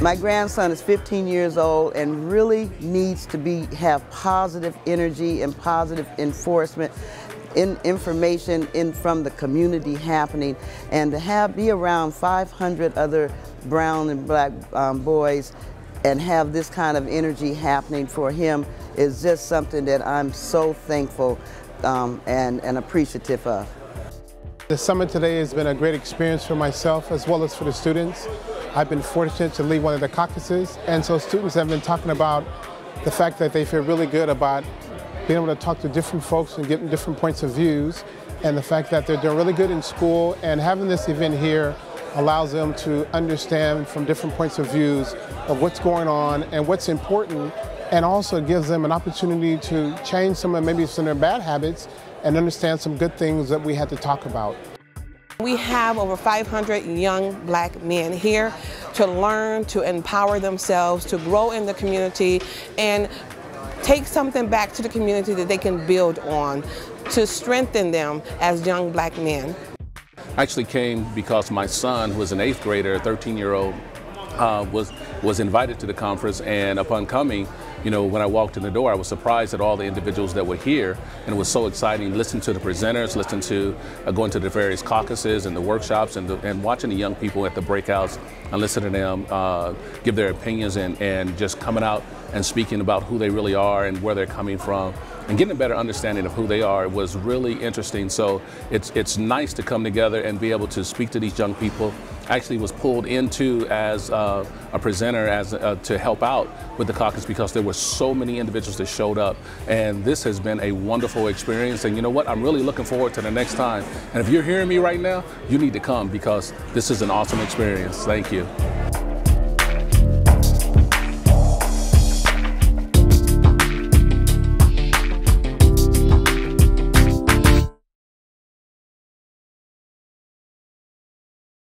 My grandson is 15 years old and really needs to be have positive energy and positive enforcement in information in from the community happening and to have be around 500 other brown and black um, boys and have this kind of energy happening for him is just something that I'm so thankful um, and, and appreciative of. The summit today has been a great experience for myself as well as for the students. I've been fortunate to lead one of the caucuses and so students have been talking about the fact that they feel really good about being able to talk to different folks and get different points of views and the fact that they're doing really good in school and having this event here allows them to understand from different points of views of what's going on and what's important and also gives them an opportunity to change some of maybe some of their bad habits and understand some good things that we had to talk about. We have over 500 young black men here to learn, to empower themselves, to grow in the community, and take something back to the community that they can build on to strengthen them as young black men. I actually came because my son, who was an eighth grader, 13 year old, uh, was was invited to the conference, and upon coming, you know, when I walked in the door, I was surprised at all the individuals that were here, and it was so exciting. Listen to the presenters, listen to uh, going to the various caucuses and the workshops, and, the, and watching the young people at the breakouts and listening to them uh, give their opinions and, and just coming out and speaking about who they really are and where they're coming from and getting a better understanding of who they are was really interesting. So it's, it's nice to come together and be able to speak to these young people. I actually was pulled into as uh, a presenter as uh, to help out with the caucus because there were so many individuals that showed up and this has been a wonderful experience. And you know what? I'm really looking forward to the next time. And if you're hearing me right now you need to come because this is an awesome experience. Thank you